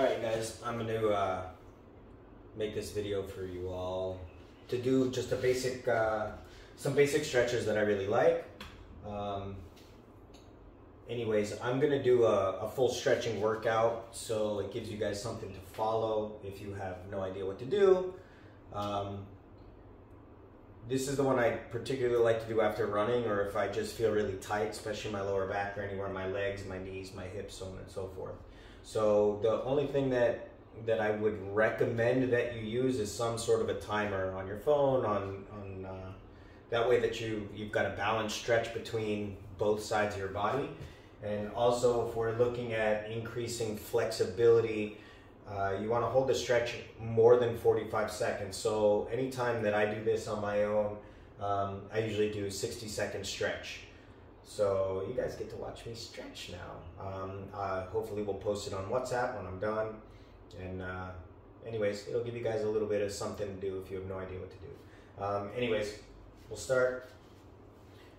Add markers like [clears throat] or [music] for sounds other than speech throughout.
Alright guys, I'm gonna uh, make this video for you all to do just a basic, uh, some basic stretches that I really like. Um, anyways, I'm gonna do a, a, full stretching workout so it gives you guys something to follow if you have no idea what to do. Um, this is the one I particularly like to do after running or if I just feel really tight, especially my lower back or anywhere my legs, my knees, my hips, so on and so forth. So the only thing that that I would recommend that you use is some sort of a timer on your phone on on uh, that way that you you've got a balanced stretch between both sides of your body. And also, if we're looking at increasing flexibility, uh, you want to hold the stretch more than 45 seconds. So anytime that I do this on my own, um, I usually do a 60 second stretch. So you guys get to watch me stretch now. Um, uh, hopefully we'll post it on WhatsApp when I'm done. And uh, anyways, it'll give you guys a little bit of something to do if you have no idea what to do. Um, anyways, we'll start.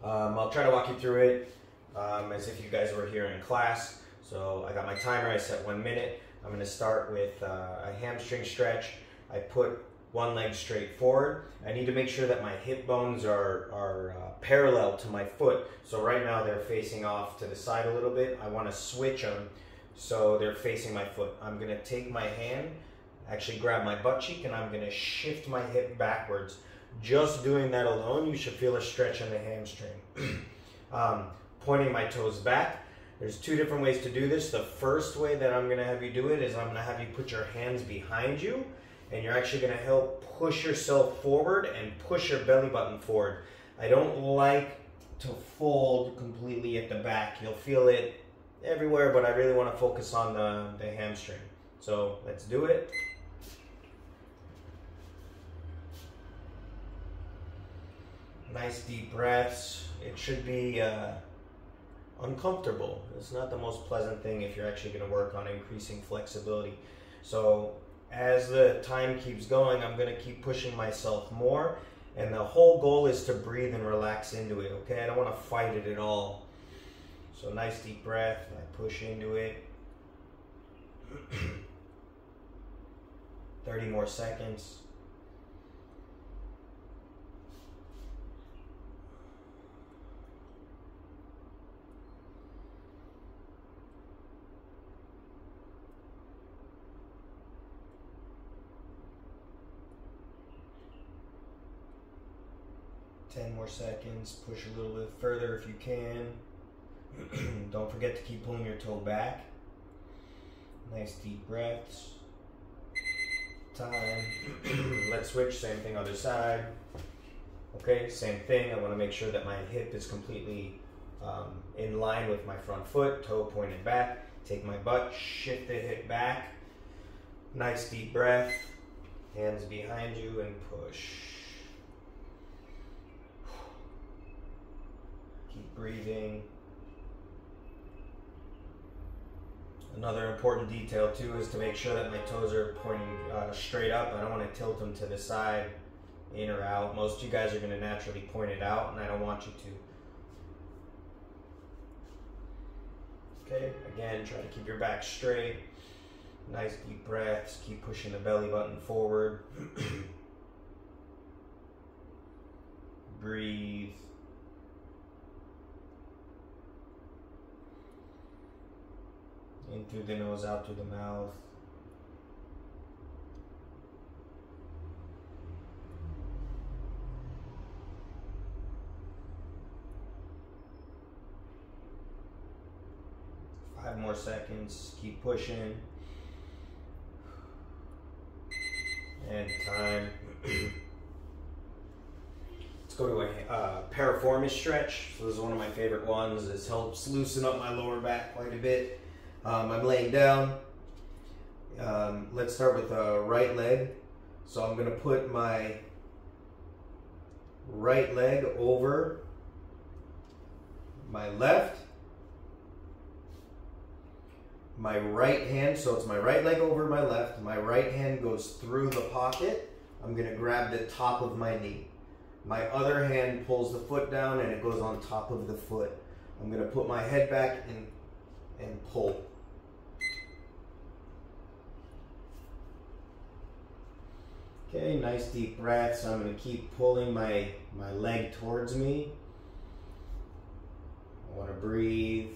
Um, I'll try to walk you through it um, as if you guys were here in class. So I got my timer, I set one minute. I'm gonna start with uh, a hamstring stretch. I put one leg straight forward. I need to make sure that my hip bones are, are uh, parallel to my foot. So right now they're facing off to the side a little bit. I want to switch them so they're facing my foot. I'm going to take my hand, actually grab my butt cheek, and I'm going to shift my hip backwards. Just doing that alone, you should feel a stretch in the hamstring. [clears throat] um, pointing my toes back. There's two different ways to do this. The first way that I'm going to have you do it is I'm to have you put your hands behind you and you're actually going to help push yourself forward and push your belly button forward. I don't like to fold completely at the back. You'll feel it everywhere, but I really want to focus on the, the hamstring. So let's do it. Nice deep breaths. It should be uh, uncomfortable. It's not the most pleasant thing if you're actually going to work on increasing flexibility. So as the time keeps going, I'm going to keep pushing myself more. And the whole goal is to breathe and relax into it, okay? I don't want to fight it at all. So nice deep breath. I push into it. [clears throat] 30 more seconds. Ten more seconds. Push a little bit further if you can. [clears throat] Don't forget to keep pulling your toe back. Nice deep breaths. Time. [clears throat] Let's switch. Same thing other side. Okay, same thing. I want to make sure that my hip is completely um, in line with my front foot, toe pointed back. Take my butt, shift the hip back. Nice deep breath. Hands behind you and push. Keep breathing. Another important detail too is to make sure that my toes are pointing uh, straight up. I don't want to tilt them to the side, in or out. Most of you guys are going to naturally point it out, and I don't want you to. Okay, again, try to keep your back straight. Nice deep breaths. Keep pushing the belly button forward. [clears throat] Breathe. In through the nose, out through the mouth. Five more seconds. Keep pushing. And time. [clears throat] Let's go to a uh, piriformis stretch. So this is one of my favorite ones. This helps loosen up my lower back quite a bit. Um, I'm laying down. Um, let's start with the right leg. So I'm going to put my right leg over my left. My right hand, so it's my right leg over my left. My right hand goes through the pocket. I'm going to grab the top of my knee. My other hand pulls the foot down and it goes on top of the foot. I'm going to put my head back and, and pull. Okay, nice deep breath. So I'm going to keep pulling my, my leg towards me. I want to breathe.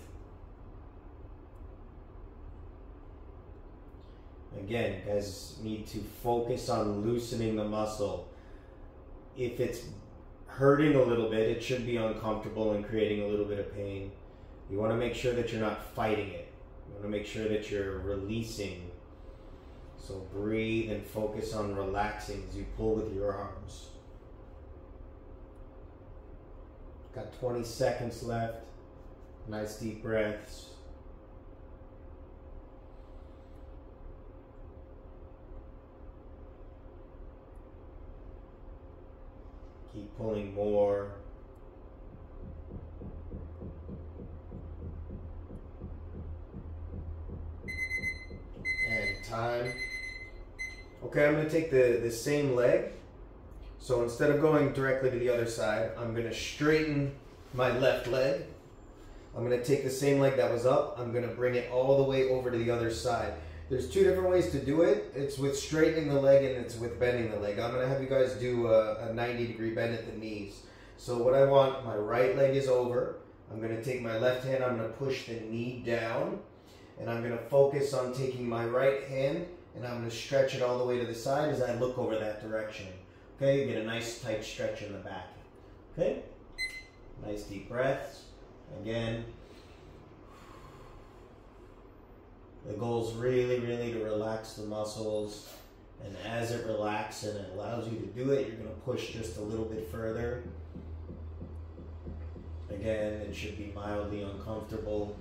Again, guys need to focus on loosening the muscle. If it's hurting a little bit, it should be uncomfortable and creating a little bit of pain. You want to make sure that you're not fighting it. You want to make sure that you're releasing. So breathe and focus on relaxing as you pull with your arms. Got 20 seconds left. Nice deep breaths. Keep pulling more. And time. Okay, I'm going to take the, the same leg. So instead of going directly to the other side, I'm going to straighten my left leg. I'm going to take the same leg that was up. I'm going to bring it all the way over to the other side. There's two different ways to do it. It's with straightening the leg and it's with bending the leg. I'm going to have you guys do a, a 90 degree bend at the knees. So what I want, my right leg is over. I'm going to take my left hand, I'm going to push the knee down. And I'm going to focus on taking my right hand and I'm going to stretch it all the way to the side as I look over that direction. Okay, get a nice tight stretch in the back. Okay, nice deep breaths. Again, The goal is really, really to relax the muscles. And as it relaxes and it allows you to do it, you're going to push just a little bit further. Again, it should be mildly uncomfortable.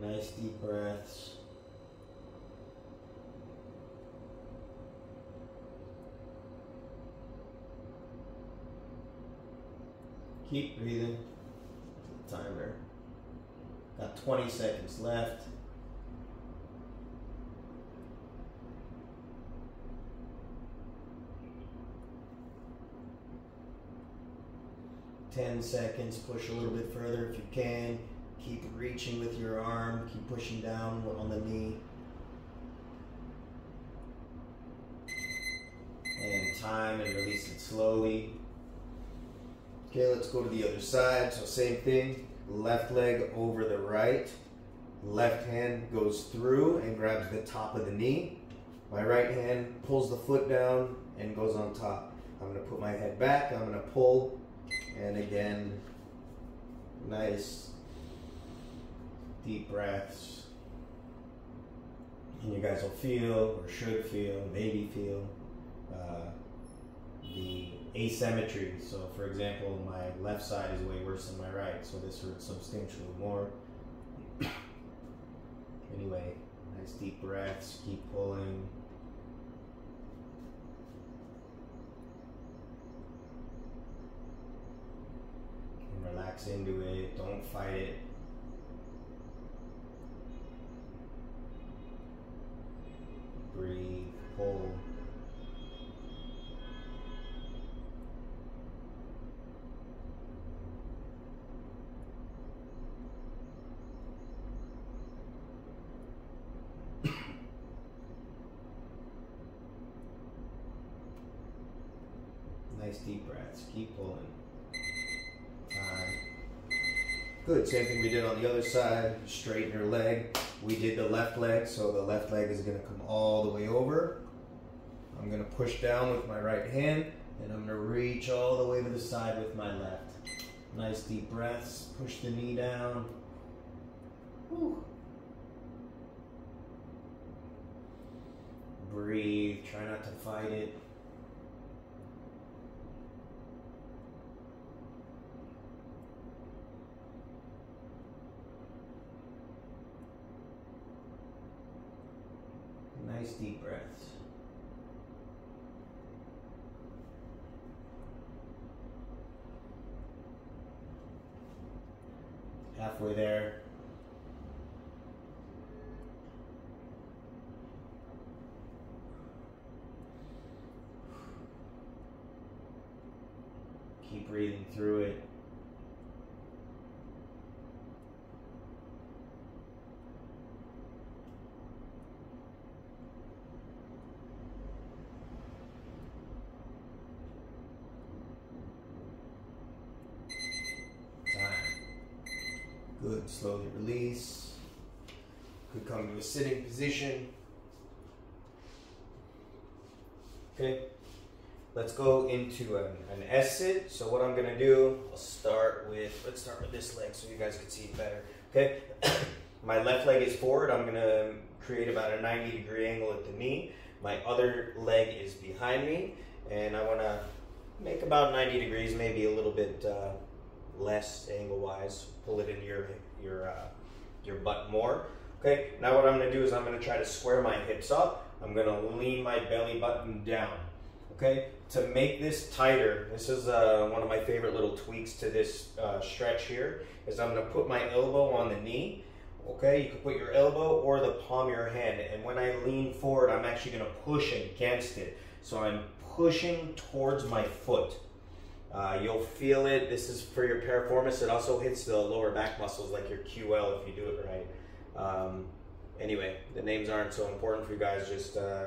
Nice deep breaths. Keep breathing. Timer. Got 20 seconds left. Ten seconds, push a little bit further if you can. Keep reaching with your arm, keep pushing down on the knee. And time and release it slowly. Okay, let's go to the other side. So same thing, left leg over the right. Left hand goes through and grabs the top of the knee. My right hand pulls the foot down and goes on top. I'm gonna put my head back, I'm gonna pull, and again, nice deep breaths. And you guys will feel, or should feel, maybe feel, uh, the asymmetry. So, for example, my left side is way worse than my right, so this hurts substantially more. [coughs] anyway, nice deep breaths, keep pulling. And relax into it, don't fight it. Breathe, pull. [coughs] Nice deep breaths. Keep pulling. Good. Same thing we did on the other side. Straighten your leg. We did the left leg, so the left leg is going to come all the way over. I'm going to push down with my right hand, and I'm to reach all the way to the side with my left. Nice deep breaths. Push the knee down. Whew. Breathe. Try not to fight it. Nice deep breaths. Halfway there. Keep breathing through it. Slowly release. Could come to a sitting position. Okay, let's go into an, an S sit. So what I'm gonna do, I'll start with, let's start with this leg so you guys can see it better. Okay, [coughs] my left leg is forward. I'm gonna create about a 90 degree angle at the knee. My other leg is behind me and I wanna make about 90 degrees, maybe a little bit uh, less angle wise. Pull it into your, your, uh, your butt more. Okay, now what I'm gonna do is I'm gonna try to square my hips up. I'm gonna lean my belly button down. Okay, to make this tighter, this is uh, one of my favorite little tweaks to this uh, stretch here, is I'm gonna put my elbow on the knee. Okay, you can put your elbow or the palm of your hand, and when I lean forward, I'm actually gonna push against it. So I'm pushing towards my foot. Uh, you'll feel it. This is for your piriformis. It also hits the lower back muscles like your QL if you do it right. Um, anyway, the names aren't so important for you guys. Just uh,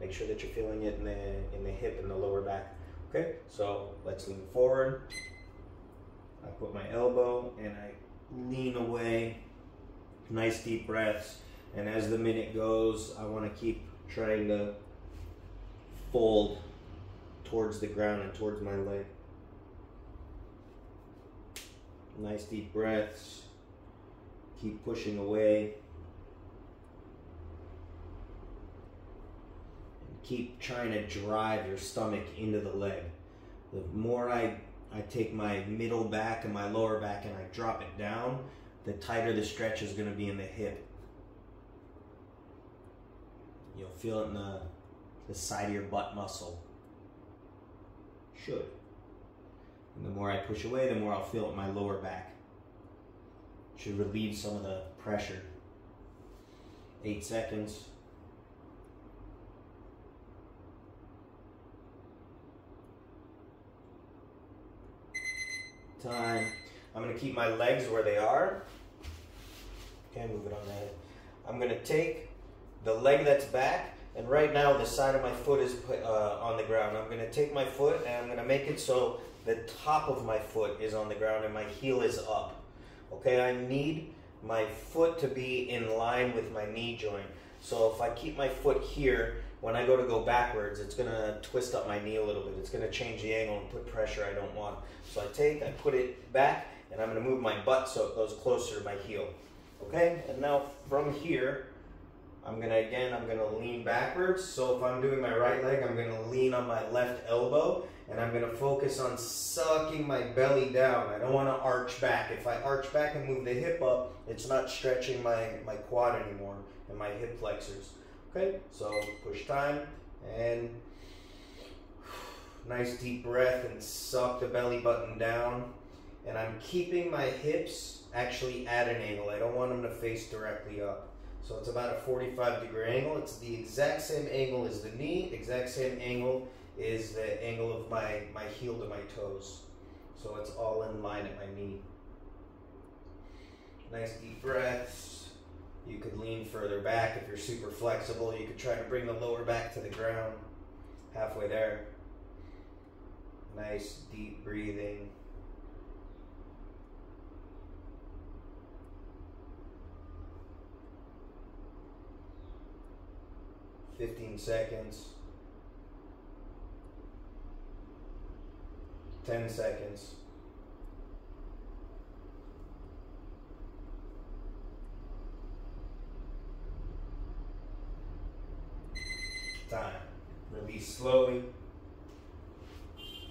make sure that you're feeling it in the in the hip and the lower back. Okay, so let's lean forward. I put my elbow and I lean away. Nice deep breaths. And as the minute goes, I want to keep trying to fold towards the ground and towards my leg. Nice deep breaths. Keep pushing away. And keep trying to drive your stomach into the leg. The more I, I take my middle back and my lower back and I drop it down, the tighter the stretch is going to be in the hip. You'll feel it in the, the side of your butt muscle. Should. And the more I push away, the more I'll feel my lower back. Should relieve some of the pressure. Eight seconds. Time. I'm going to keep my legs where they are. Okay, move it on ahead. I'm going to take the leg that's back, and right now the side of my foot is uh, on the ground. I'm going to take my foot and I'm going to make it so the top of my foot is on the ground and my heel is up. Okay, I need my foot to be in line with my knee joint. So if I keep my foot here, when I go to go backwards, it's gonna twist up my knee a little bit. It's gonna change the angle and put pressure I don't want. So I take, I put it back, and I'm gonna move my butt so it goes closer to my heel. Okay, and now from here, I'm gonna, again, I'm gonna lean backwards. So if I'm doing my right leg, I'm gonna lean on my left elbow, and I'm gonna focus on sucking my belly down. I don't wanna arch back. If I arch back and move the hip up, it's not stretching my, my quad anymore and my hip flexors. Okay, so push time and [sighs] nice deep breath and suck the belly button down. And I'm keeping my hips actually at an angle. I don't want them to face directly up. So it's about a 45 degree angle. It's the exact same angle as the knee, exact same angle is the angle of my, my heel to my toes. So it's all in line at my knee. Nice deep breaths. You could lean further back if you're super flexible. You could try to bring the lower back to the ground. Halfway there. Nice deep breathing. Fifteen seconds. Ten seconds. time. Release slowly.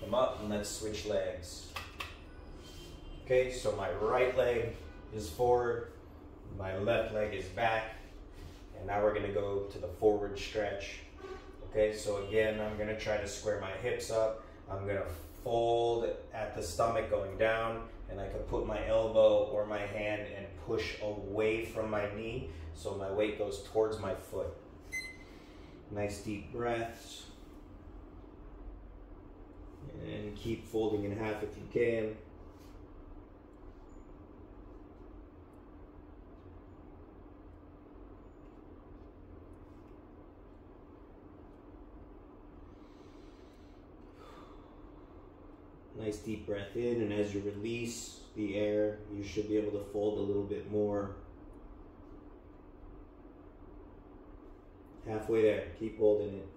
Come up and let's switch legs. Okay, so my right leg is forward, my left leg is back, and now we're gonna go to the forward stretch. Okay, so again, I'm gonna try to square my hips up. I'm gonna fold at the stomach going down, and I can put my elbow or my hand and push away from my knee so my weight goes towards my foot. Nice deep breaths. And keep folding in half if you can. Nice deep breath in, and as you release, the air, you should be able to fold a little bit more. Halfway there, keep holding it.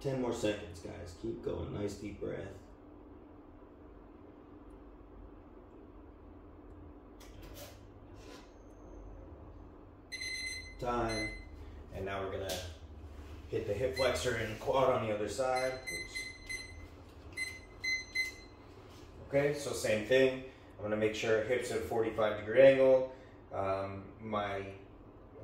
Ten more seconds, guys. Keep going. Nice deep breath. Time. And now we're gonna hit the hip flexor and quad on the other side. Oops. Okay, so same thing. I'm gonna make sure hips at a 45 degree angle. Um, my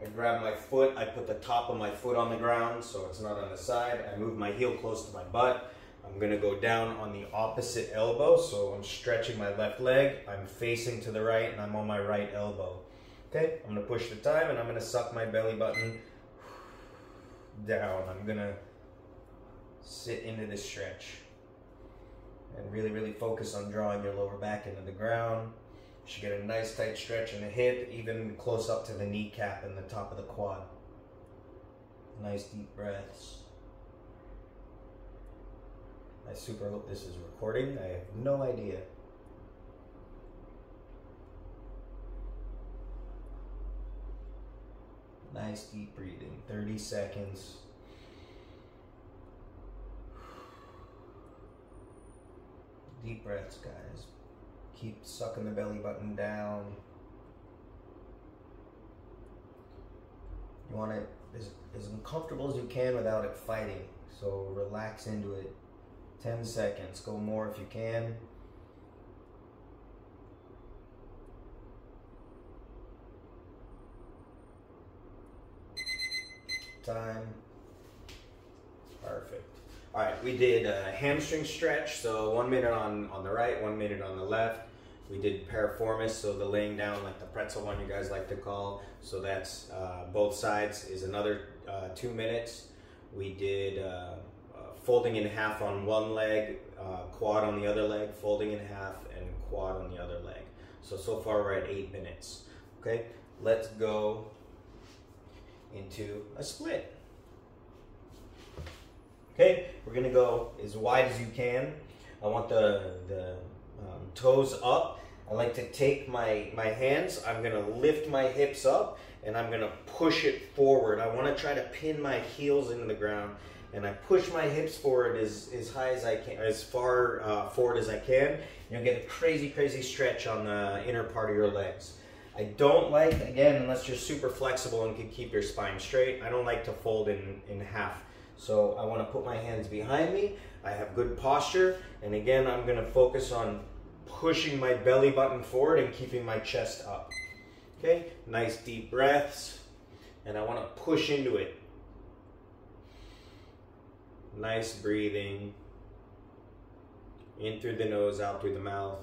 I grab my foot, I put the top of my foot on the ground so it's not on the side. I move my heel close to my butt. I'm gonna go down on the opposite elbow, so I'm stretching my left leg. I'm facing to the right and I'm on my right elbow. Okay, I'm gonna push the time and I'm gonna suck my belly button [sighs] down. I'm gonna sit into this stretch and really, really focus on drawing your lower back into the ground. Should get a nice tight stretch in the hip, even close up to the kneecap and the top of the quad. Nice deep breaths. I super hope this is recording. I have no idea. Nice deep breathing. 30 seconds. Deep breaths, guys. Keep sucking the belly button down. You want it as, as uncomfortable as you can without it fighting. So relax into it. 10 seconds. Go more if you can. Time. Perfect. All right, we did a hamstring stretch, so one minute on, on the right, one minute on the left. We did piriformis, so the laying down like the pretzel one you guys like to call. So that's uh, both sides is another uh, two minutes. We did uh, uh folding in half on one leg, uh, quad on the other leg, folding in half, and quad on the other leg. So, so far we're at eight minutes. Okay, let's go into a split. Okay, we're gonna go as wide as you can. I want the, the um, toes up. I like to take my, my hands, I'm gonna lift my hips up and I'm gonna push it forward. I wanna try to pin my heels into the ground and I push my hips forward as, as high as I can, as far uh, forward as I can. You'll get a crazy, crazy stretch on the inner part of your legs. I don't like, again, unless you're super flexible and can keep your spine straight, I don't like to fold in, in half. So I want to put my hands behind me. I have good posture. And again, I'm going to focus on pushing my belly button forward and keeping my chest up. Okay, nice deep breaths. And I want to push into it. Nice breathing. In through the nose, out through the mouth.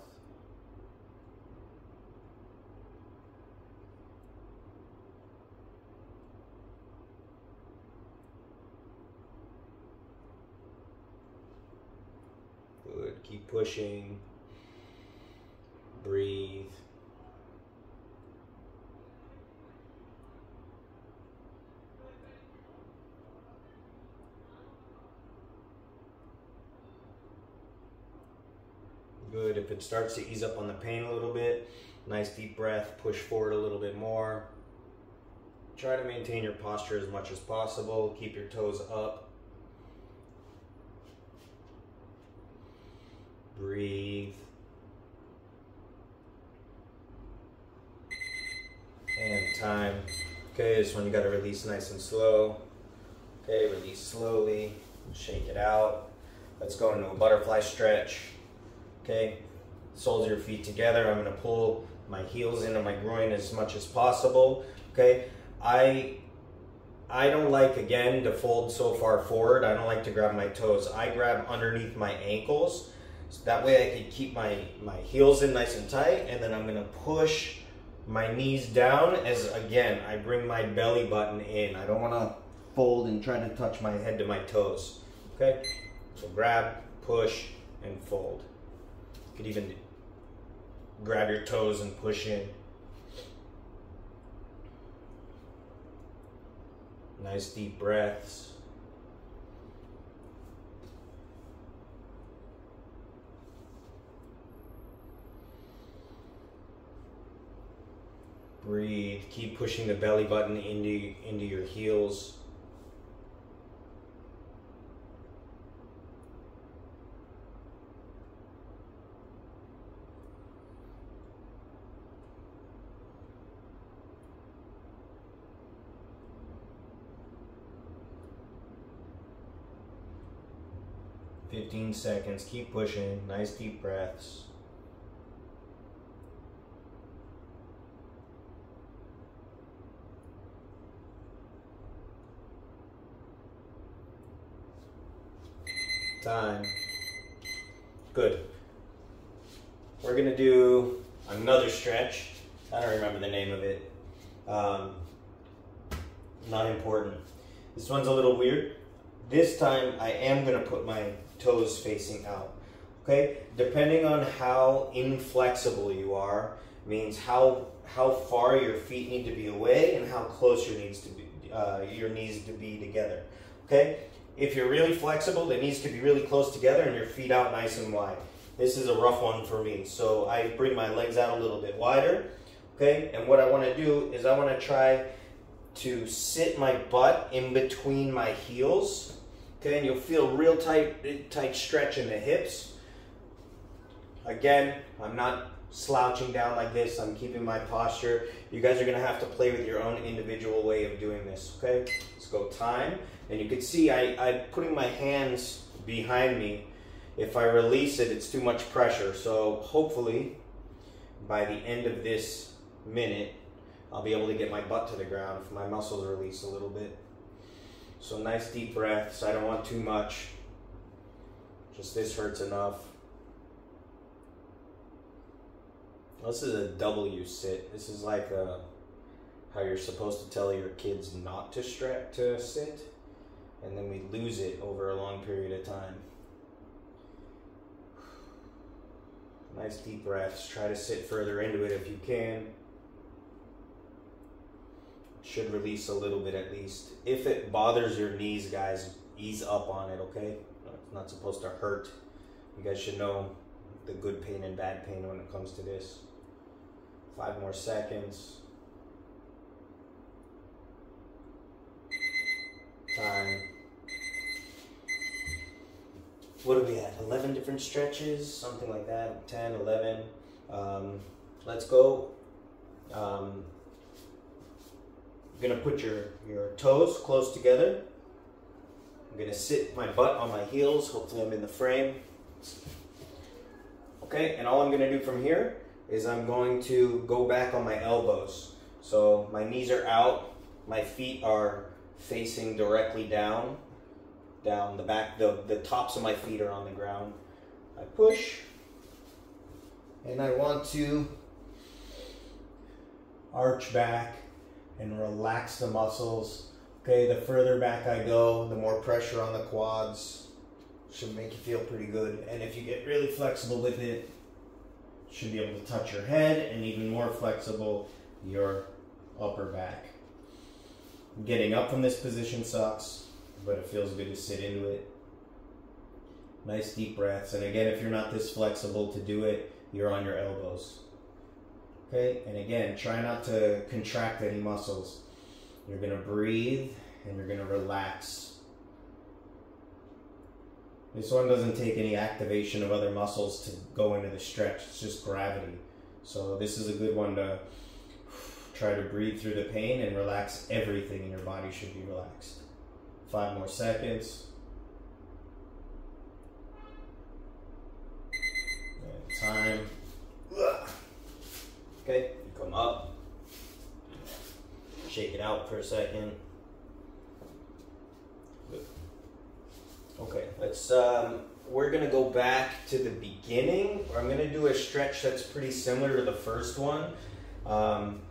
Keep pushing. Breathe. Good. If it starts to ease up on the pain a little bit, nice deep breath, push forward a little bit more. Try to maintain your posture as much as possible. Keep your toes up. Breathe. And time. Okay, this one you gotta release nice and slow. Okay, release slowly. Shake it out. Let's go into a butterfly stretch. Okay, soles of your feet together. I'm gonna pull my heels into my groin as much as possible. Okay, I I don't like again to fold so far forward. I don't like to grab my toes. I grab underneath my ankles that way I can keep my, my heels in nice and tight and then I'm gonna push my knees down as again, I bring my belly button in. I don't wanna fold and try to touch my head to my toes, okay? So grab, push, and fold. You could even grab your toes and push in. Nice deep breaths. Breathe. Keep pushing the belly button into, into your heels. Fifteen seconds. Keep pushing. Nice deep breaths. Time. Good. We're gonna do another stretch. I don't remember the name of it. Um, not important. This one's a little weird. This time I am gonna put my toes facing out. Okay? Depending on how inflexible you are, means how how far your feet need to be away and how close your needs to be uh, your knees to be together. Okay? If you're really flexible, the knees could be really close together and your feet out nice and wide. This is a rough one for me. So I bring my legs out a little bit wider. Okay, and what I want to do is I want to try to sit my butt in between my heels. Okay, and you'll feel real tight, tight stretch in the hips. Again, I'm not slouching down like this. I'm keeping my posture. You guys are gonna have to play with your own individual way of doing this, okay? Let's go time. And you can see I, I'm putting my hands behind me. If I release it, it's too much pressure. So hopefully by the end of this minute, I'll be able to get my butt to the ground if my muscles release a little bit. So nice deep breaths. I don't want too much. Just this hurts enough. This is a W sit. This is like a, how you're supposed to tell your kids not to stretch to sit, and then we lose it over a long period of time. [sighs] Nice deep breaths. Try to sit further into it if you can. Should release a little bit at least. If it bothers your knees, guys, ease up on it, okay? It's not supposed to hurt. You guys should know the good pain and bad pain when it comes to this. Five more seconds. Time. What do we have? 11 different stretches, something like that. 10, 11. Um, let's go. Um, I'm gonna put your, your toes close together. I'm gonna sit my butt on my heels. Hopefully I'm in the frame. Okay, and all I'm gonna do from here is I'm going to go back on my elbows. So my knees are out, my feet are facing directly down, down the back, the, the tops of my feet are on the ground. I push, and I want to arch back and relax the muscles. Okay, the further back I go, the more pressure on the quads. Should make you feel pretty good. And if you get really flexible with it, should be able to touch your head and even more flexible your upper back. Getting up from this position sucks, but it feels good to sit into it. Nice deep breaths. And again, if you're not this flexible to do it, you're on your elbows. Okay, and again, try not to contract any muscles. You're gonna breathe and you're gonna relax this one doesn't take any activation of other muscles to go into the stretch. It's just gravity. So this is a good one to try to breathe through the pain and relax everything in your body should be relaxed. Five more seconds. And time. Okay, you come up. Shake it out for a second. Okay, let's. Um, we're gonna go back to the beginning. I'm gonna do a stretch that's pretty similar to the first one. Um,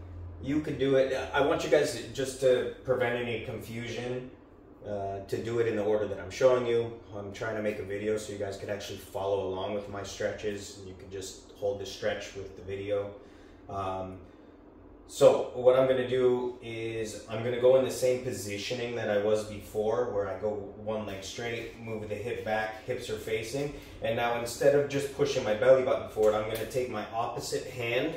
you could do it. I want you guys to, just to prevent any confusion. uh, to do it in the order that I'm showing you. I'm trying to make a video so you guys could actually follow along with my stretches. And you can just hold the stretch with the video. Um, so what I'm gonna do is I'm gonna go in the same positioning that I was before where I go one leg straight, move the hip back, hips are facing. And now instead of just pushing my belly button forward, I'm gonna take my opposite hand,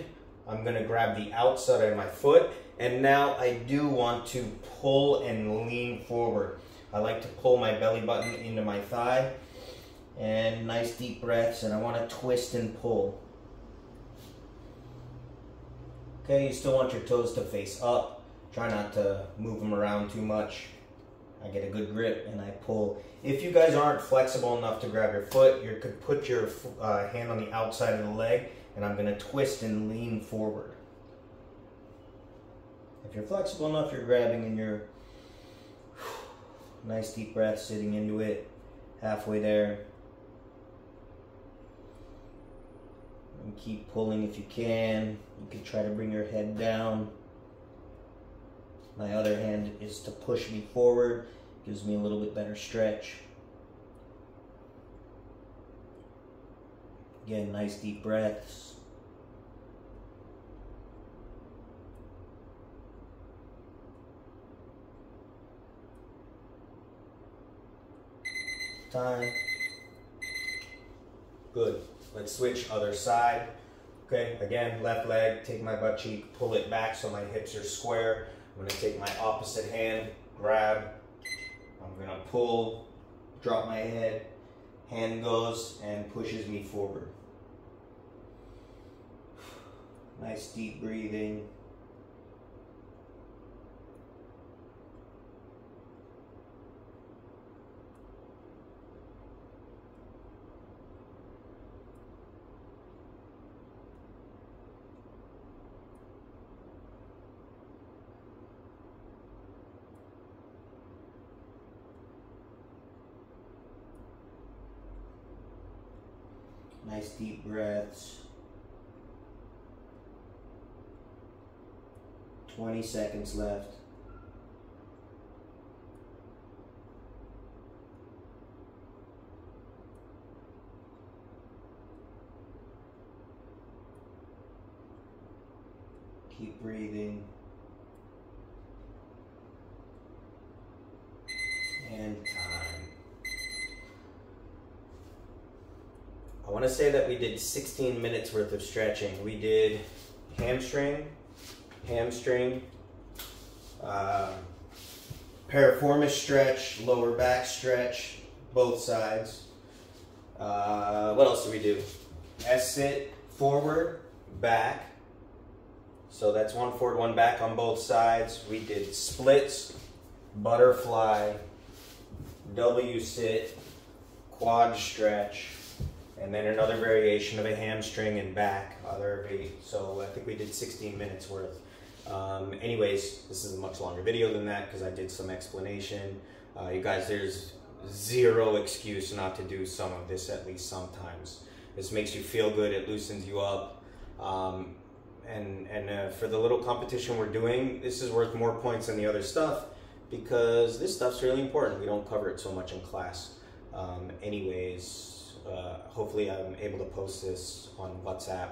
I'm gonna grab the outside of my foot, and now I do want to pull and lean forward. I like to pull my belly button into my thigh and nice deep breaths and I wanna twist and pull. Okay, you still want your toes to face up. Try not to move them around too much. I get a good grip and I pull. If you guys aren't flexible enough to grab your foot, you could put your uh, hand on the outside of the leg and I'm gonna twist and lean forward. If you're flexible enough, you're grabbing and you're [sighs] nice deep breath sitting into it, halfway there. And keep pulling if you can. You can try to bring your head down. My other hand is to push me forward, gives me a little bit better stretch. Again, nice deep breaths. Time. Good. Let's switch other side. Okay, again, left leg, take my butt cheek, pull it back so my hips are square. I'm gonna take my opposite hand, grab. I'm gonna pull, drop my head. Hand goes and pushes me forward. [sighs] Nice deep breathing. Nice deep breaths. 20 seconds left. Keep breathing. And time. I want to say that we did 16 minutes worth of stretching. We did hamstring, hamstring, uh, piriformis stretch, lower back stretch, both sides. Uh, what else do we do? S sit, forward, back. So that's one forward, one back on both sides. We did splits, butterfly, W sit, quad stretch, and then another variation of a hamstring and back, other. So I think we did 16 minutes worth. Um, anyways, this is a much longer video than that because I did some explanation. Uh, you guys, there's zero excuse not to do some of this at least sometimes. This makes you feel good, it loosens you up. Um, and and uh, for the little competition we're doing, this is worth more points than the other stuff because this stuff's really important. We don't cover it so much in class. Um, anyways, uh, hopefully I'm able to post this on WhatsApp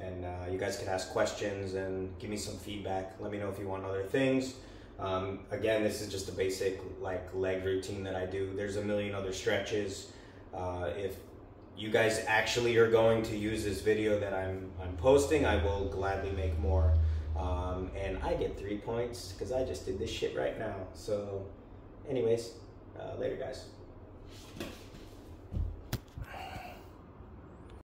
and uh, you guys can ask questions and give me some feedback. Let me know if you want other things. Um, again, this is just a basic like leg routine that I do. There's a million other stretches. Uh, if you guys actually are going to use this video that I'm, I'm posting, I will gladly make more. Um, and I get three points because I just did this shit right now. So anyways, uh, later guys.